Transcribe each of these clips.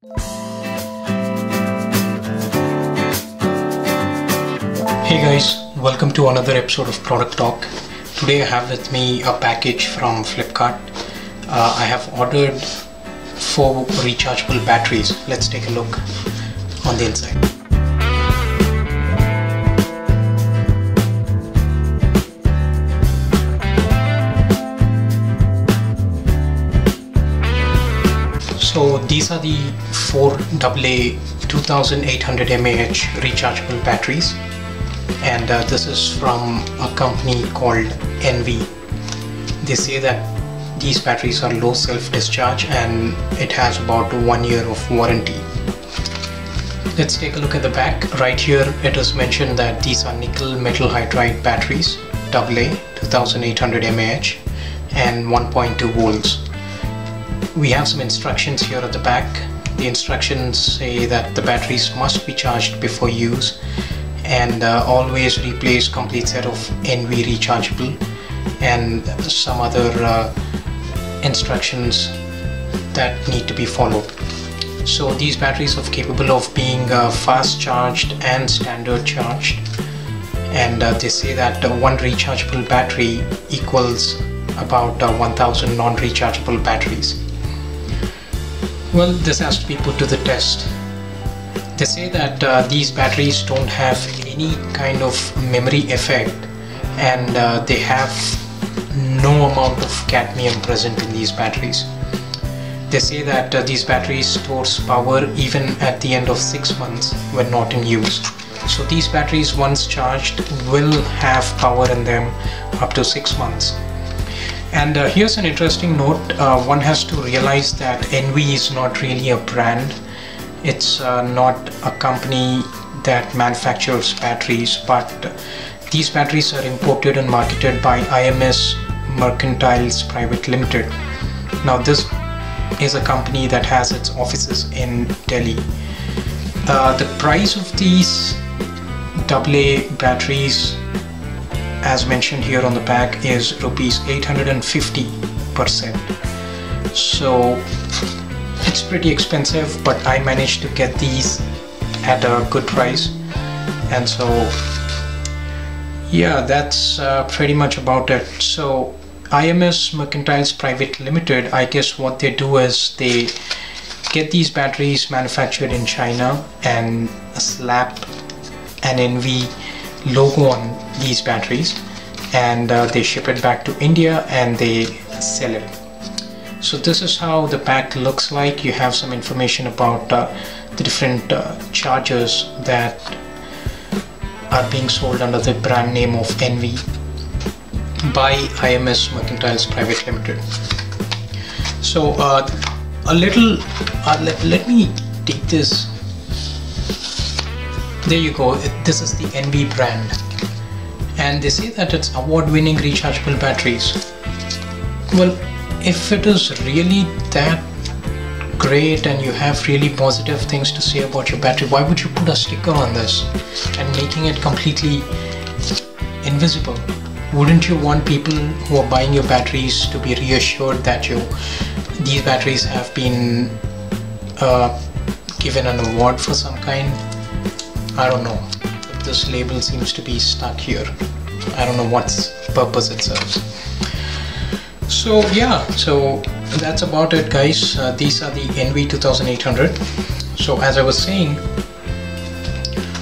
Hey guys, welcome to another episode of Product Talk. Today I have with me a package from Flipkart. Uh, I have ordered four rechargeable batteries. Let's take a look on the inside. These are the four AA 2800 mAh rechargeable batteries and uh, this is from a company called Envie. They say that these batteries are low self-discharge and it has about one year of warranty. Let's take a look at the back. Right here it is mentioned that these are nickel metal hydride batteries AA 2800 mAh and 1.2 volts. We have some instructions here at the back. The instructions say that the batteries must be charged before use and uh, always replace complete set of Envie rechargeable and some other uh, instructions that need to be followed. So these batteries are capable of being uh, fast charged and standard charged and uh, they say that uh, one rechargeable battery equals about uh, 1000 non-rechargeable batteries. Well, this has to be put to the test. They say that uh, these batteries don't have any kind of memory effect and uh, they have no amount of cadmium present in these batteries. They say that uh, these batteries stores power even at the end of 6 months when not in use. So these batteries once charged will have power in them up to 6 months. And uh, here's an interesting note, uh, one has to realize that Envie is not really a brand. It's uh, not a company that manufactures batteries, but these batteries are imported and marketed by IMS Mercantiles Private Limited. Now this is a company that has its offices in Delhi. Uh, the price of these AA batteries as mentioned here on the pack is rupees 850 per cent so it's pretty expensive but I managed to get these at a good price. And so yeah that's uh, pretty much about it. So IMS Mercantiles Private Limited I guess what they do is they get these batteries manufactured in China and slap an Envie logo on these batteries and uh, they ship it back to India and they sell it. So this is how the pack looks like. You have some information about uh, the different uh, chargers that are being sold under the brand name of Envie by IMS Mercantiles Private Limited. So uh, a little, uh, let, let me take this. There you go. This is the Envie brand and they say that it's award-winning rechargeable batteries. Well, if it is really that great and you have really positive things to say about your battery, why would you put a sticker on this and making it completely invisible? Wouldn't you want people who are buying your batteries to be reassured that you these batteries have been uh, given an award for some kind? I don't know. This label seems to be stuck here. I don't know what purpose it serves. So yeah so that's about it guys. Uh, these are the Envie 2800 so as I was saying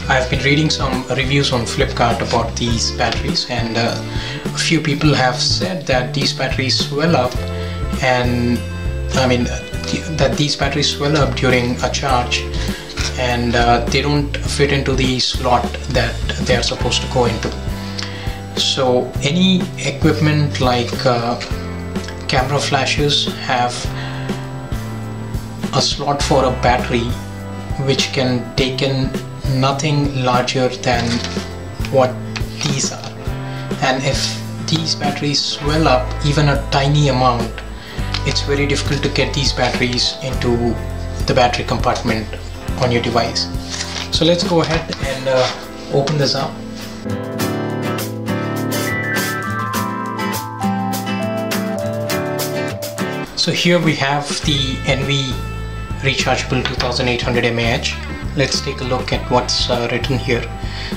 I've been reading some reviews on Flipkart about these batteries and uh, a few people have said that these batteries swell up and I mean that these batteries swell up during a charge and uh, they don't fit into the slot that they are supposed to go into. So any equipment like uh, camera flashes have a slot for a battery which can take in nothing larger than what these are. And if these batteries swell up even a tiny amount it's very difficult to get these batteries into the battery compartment on your device. So let's go ahead and uh, open this up. So here we have the Envie rechargeable 2800 mAh. Let's take a look at what's uh, written here.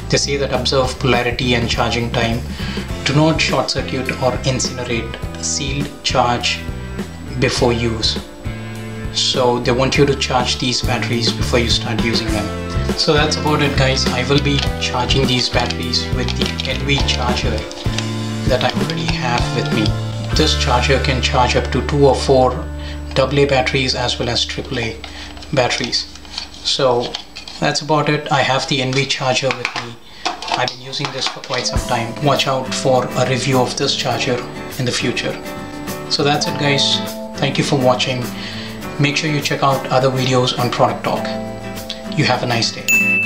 They say that observe polarity and charging time. Do not short circuit or incinerate sealed charge before use. So they want you to charge these batteries before you start using them. So that's about it guys. I will be charging these batteries with the Envie charger that I already have with me. This charger can charge up to two or four AA batteries as well as AAA batteries. So that's about it. I have the Envie charger with me. I've been using this for quite some time. Watch out for a review of this charger in the future. So that's it guys. Thank you for watching. Make sure you check out other videos on Product Talk. You have a nice day.